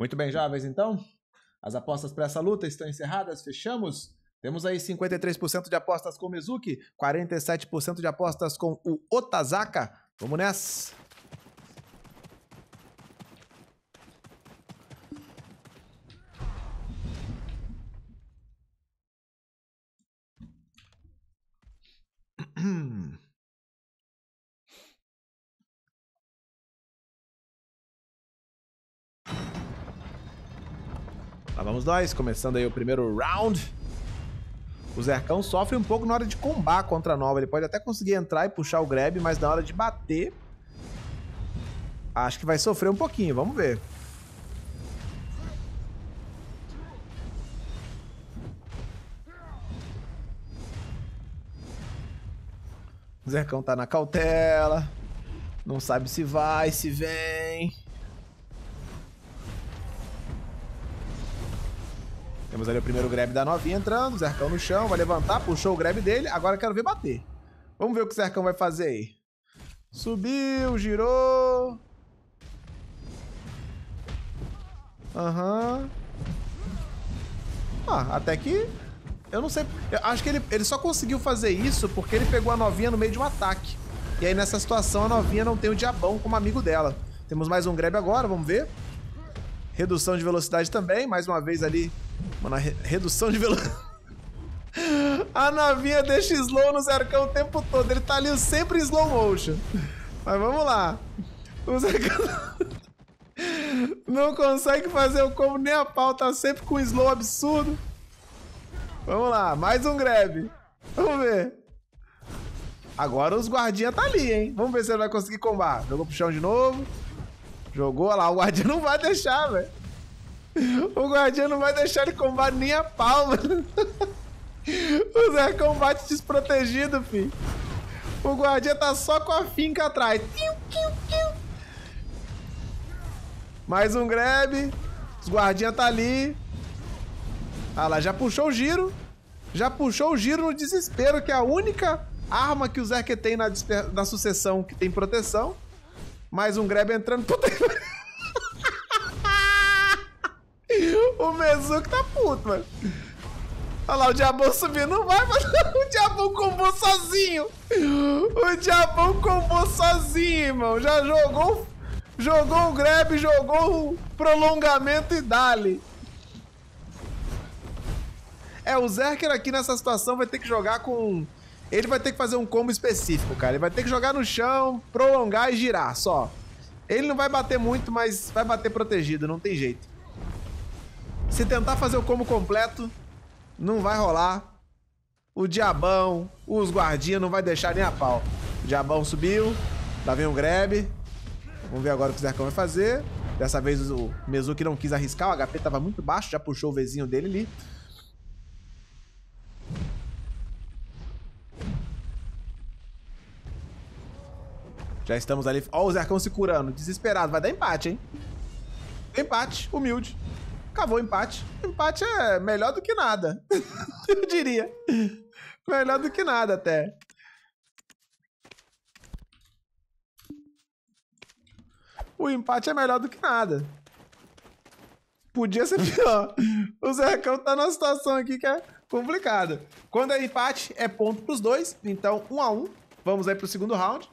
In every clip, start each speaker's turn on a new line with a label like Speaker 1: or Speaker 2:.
Speaker 1: Muito bem, jovens, então. As apostas para essa luta estão encerradas, fechamos. Temos aí 53% de apostas com o Mizuki, 47% de apostas com o Otazaka. Vamos nessa! Lá vamos nós, começando aí o primeiro round. O Zercão sofre um pouco na hora de combar contra a Nova. Ele pode até conseguir entrar e puxar o grab, mas na hora de bater... Acho que vai sofrer um pouquinho, vamos ver. O Zercão tá na cautela. Não sabe se vai, se vem. Temos ali o primeiro grab da novinha entrando, Zercão no chão, vai levantar, puxou o grab dele, agora quero ver bater. Vamos ver o que o Zercão vai fazer aí. Subiu, girou. Aham. Uhum. Ah, até que... Eu não sei... Eu acho que ele, ele só conseguiu fazer isso porque ele pegou a novinha no meio de um ataque. E aí nessa situação a novinha não tem o diabão como amigo dela. Temos mais um grab agora, vamos ver. Redução de velocidade também, mais uma vez ali Mano, a re redução de velocidade. A novinha deixa slow no Zercão o tempo todo. Ele tá ali sempre em slow motion. Mas vamos lá. O Zercão não consegue fazer o combo nem a pau. Tá sempre com slow absurdo. Vamos lá. Mais um grab. Vamos ver. Agora os guardinha tá ali, hein? Vamos ver se ele vai conseguir combar. Jogou pro chão de novo. Jogou. Olha lá, o guardinha não vai deixar, velho. O guardião não vai deixar ele combater nem a palma. O Zé combate desprotegido, fi. O guardião tá só com a finca atrás. Mais um grab. Os guardinha tá ali. Ah lá, já puxou o giro. Já puxou o giro no desespero, que é a única arma que o Zerker tem na, na sucessão que tem proteção. Mais um grab entrando. Puta que... O Mezuki tá puto, mano. Olha lá, o Diabão subindo. Não vai, mas o Diabão combou sozinho. O Diabão combou sozinho, irmão. Já jogou, jogou o grab, jogou o prolongamento e dali. É, o Zerker aqui nessa situação vai ter que jogar com... Ele vai ter que fazer um combo específico, cara. Ele vai ter que jogar no chão, prolongar e girar, só. Ele não vai bater muito, mas vai bater protegido, não tem jeito. Se tentar fazer o combo completo, não vai rolar. O diabão, os guardinhas não vai deixar nem a pau. O diabão subiu, lá vem um grab. Vamos ver agora o que o Zercão vai fazer. Dessa vez o Mezuki não quis arriscar, o HP tava muito baixo, já puxou o Vzinho dele ali. Já estamos ali. Ó, o Zercão se curando, desesperado. Vai dar empate, hein? Empate, humilde. Acabou o empate. empate é melhor do que nada. Eu diria. Melhor do que nada, até. O empate é melhor do que nada. Podia ser pior. O Zercão tá numa situação aqui que é complicada. Quando é empate, é ponto pros dois. Então, um a um. Vamos aí pro segundo round.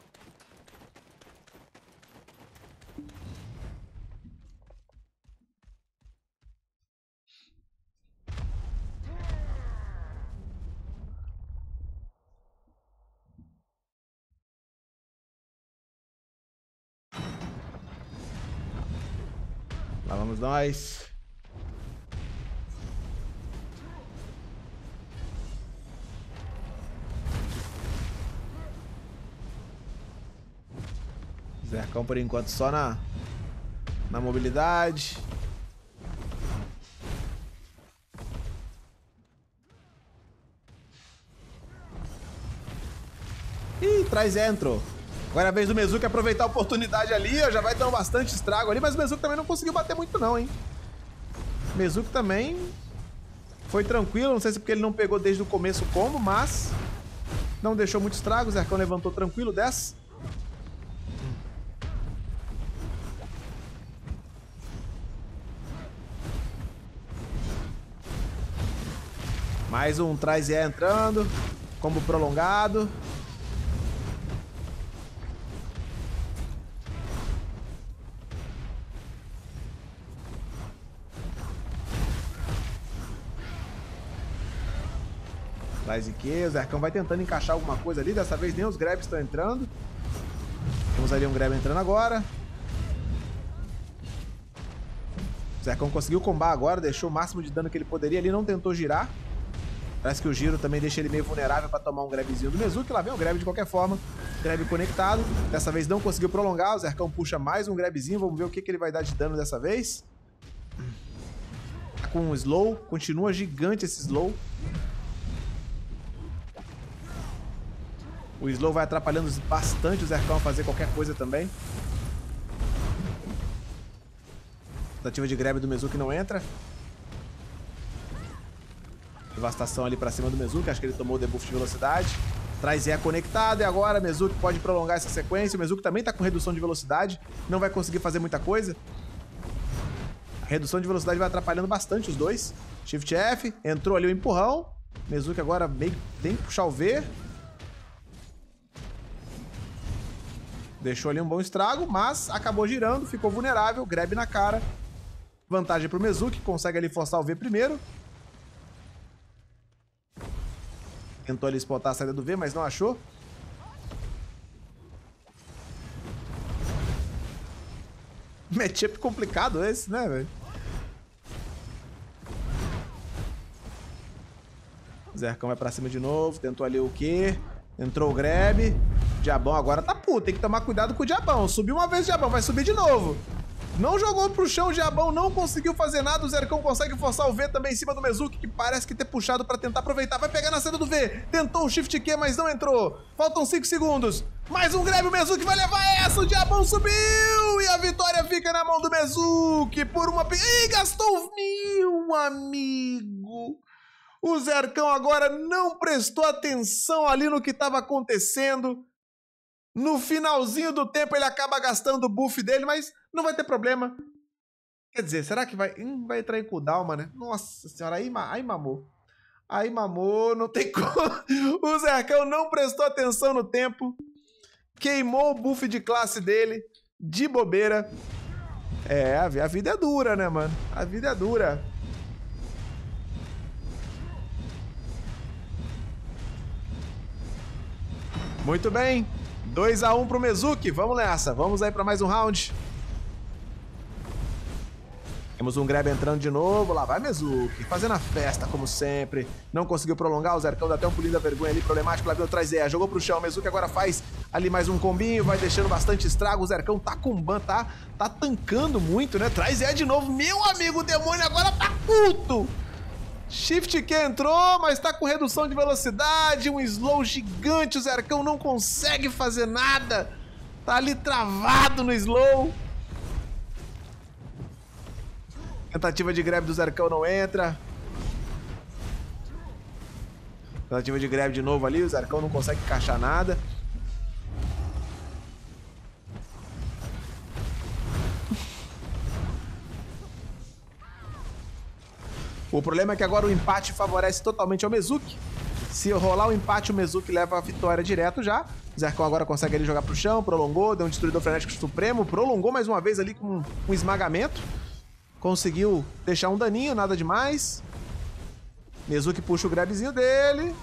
Speaker 1: Lá vamos nós. Zercão por enquanto só na, na mobilidade. Ih, traz entro. Agora é a vez do Mezuka aproveitar a oportunidade ali, ó, já vai dar bastante estrago ali, mas o Mezuka também não conseguiu bater muito não, hein? O também foi tranquilo, não sei se porque ele não pegou desde o começo como, combo, mas não deixou muito estrago, o Zercão levantou tranquilo, desce. Mais um Trazier entrando, combo prolongado. Traz e que, o Zercão vai tentando encaixar alguma coisa ali. Dessa vez nem os grabs estão entrando. Temos ali um grab entrando agora. O Zercão conseguiu combar agora, deixou o máximo de dano que ele poderia ali, não tentou girar. Parece que o giro também deixa ele meio vulnerável para tomar um grabzinho do Mezuki. Lá vem o grab de qualquer forma. Grab conectado. Dessa vez não conseguiu prolongar. O Zercão puxa mais um grabzinho. Vamos ver o que, que ele vai dar de dano dessa vez. Tá com um slow. Continua gigante esse slow. O slow vai atrapalhando bastante o Zercão a fazer qualquer coisa também. Tentativa de grab do Mezuki não entra. Devastação ali pra cima do Mezuki. Acho que ele tomou o debuff de velocidade. Traz é conectado e agora Mezuki pode prolongar essa sequência. O Mezuki também tá com redução de velocidade. Não vai conseguir fazer muita coisa. A redução de velocidade vai atrapalhando bastante os dois. Shift F. Entrou ali o empurrão. Mezuki agora meio tem que puxar o V. Deixou ali um bom estrago, mas acabou girando, ficou vulnerável, grab na cara. Vantagem pro Mezuki, consegue ali forçar o V primeiro. Tentou ali spotar a saída do V, mas não achou. Matchup complicado esse, né, velho? Zercão vai pra cima de novo. Tentou ali o quê? Entrou o grab. Diabão agora tá puto. Tem que tomar cuidado com o Diabão. Subiu uma vez o Diabão, vai subir de novo. Não jogou pro chão, o Diabão não conseguiu fazer nada. O Zercão consegue forçar o V também em cima do Mezuki, que parece que ter puxado pra tentar aproveitar. Vai pegar na saída do V. Tentou o Shift Q, mas não entrou. Faltam 5 segundos. Mais um grab, o Mezuki vai levar essa. O Diabão subiu e a vitória fica na mão do Mezuki por uma... Ih, gastou mil, amigo. O Zercão agora não prestou atenção ali no que estava acontecendo. No finalzinho do tempo ele acaba gastando o buff dele, mas não vai ter problema. Quer dizer, será que vai. Hum, vai entrar em cooldown, né? Nossa senhora, aí, aí mamou. Aí mamou, não tem como. O Zercão não prestou atenção no tempo. Queimou o buff de classe dele. De bobeira. É, a vida é dura, né, mano? A vida é dura. Muito bem. 2x1 um pro Mezuki. Vamos nessa. Vamos aí para mais um round. Temos um grab entrando de novo. Lá vai Mezuki. Fazendo a festa, como sempre. Não conseguiu prolongar. O Zercão dá até um pulinho da vergonha ali. Problemático. Lá veio o Trazer. Jogou pro chão. Mezuki agora faz ali mais um combinho. Vai deixando bastante estrago. O Zercão tá com ban, tá, tá tancando muito, né? Trazer de novo. Meu amigo, o demônio agora tá puto. Shift Q entrou, mas tá com redução de velocidade, um slow gigante, o Zercão não consegue fazer nada. Tá ali travado no slow. Tentativa de grab do Zercão não entra. Tentativa de grab de novo ali, o Zercão não consegue encaixar nada. O problema é que agora o empate favorece totalmente ao Mezuki. Se rolar o empate, o Mezuki leva a vitória direto já. Zercão agora consegue ele jogar pro chão, prolongou, deu um destruidor frenético supremo, prolongou mais uma vez ali com um esmagamento. Conseguiu deixar um daninho, nada demais. Mezuki puxa o grabzinho dele.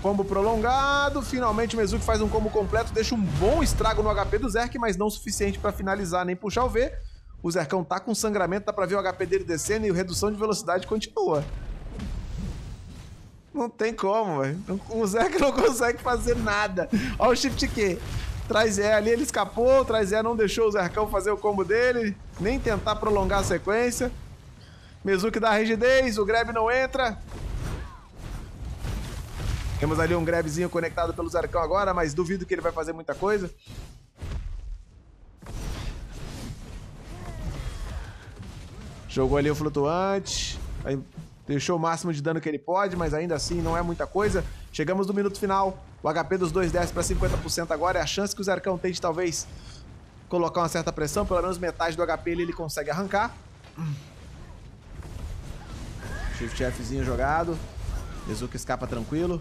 Speaker 1: Combo prolongado. Finalmente o Mezuki faz um combo completo, deixa um bom estrago no HP do Zerk, mas não o suficiente para finalizar nem puxar o V. O Zercão tá com sangramento, dá pra ver o HP dele descendo e a redução de velocidade continua. Não tem como, velho. O Zerk não consegue fazer nada. Olha o Shift Q. Traz E ali, ele escapou. Traz E não deixou o Zercão fazer o combo dele. Nem tentar prolongar a sequência. Mezuki dá rigidez, o grab não entra. Temos ali um grabzinho conectado pelo Zercão agora, mas duvido que ele vai fazer muita coisa. Jogou ali o flutuante. Deixou o máximo de dano que ele pode, mas ainda assim não é muita coisa. Chegamos no minuto final. O HP dos dois desce para 50% agora. É a chance que o Zercão tem de talvez colocar uma certa pressão. Pelo menos metade do HP ele, ele consegue arrancar. Shift Fzinho jogado. Mezuki escapa tranquilo.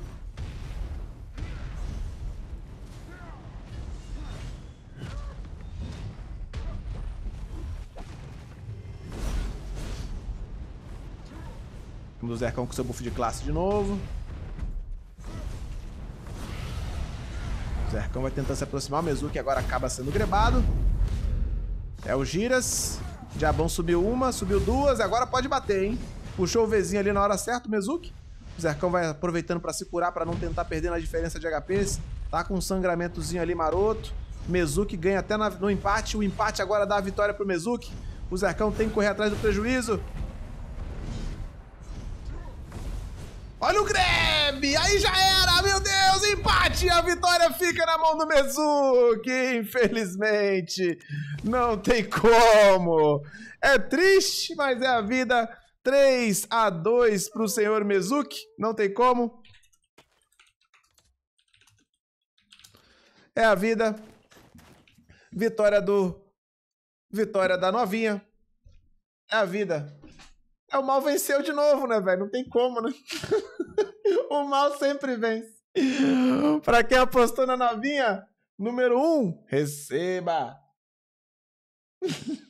Speaker 1: Temos o Zercão com seu buff de classe de novo. O Zercão vai tentar se aproximar. O Mezuki agora acaba sendo grebado. É o Giras. Diabão subiu uma, subiu duas. Agora pode bater, hein? Puxou o Vzinho ali na hora certa, o Mezuki. O Zercão vai aproveitando para se curar, para não tentar perder na diferença de HPs. Tá com um sangramentozinho ali maroto. Mezuki ganha até no empate. O empate agora dá a vitória pro Mezuki. O Zercão tem que correr atrás do prejuízo. Olha o grab! Aí já era! Meu Deus, empate! A vitória fica na mão do Mezuki, infelizmente. Não tem como. É triste, mas é a vida. 3 a 2 para o senhor Mezuki. Não tem como. É a vida. Vitória do... Vitória da novinha. É a vida. É, o mal venceu de novo, né, velho? Não tem como, né? o mal sempre vence. pra quem apostou na novinha, número um, receba.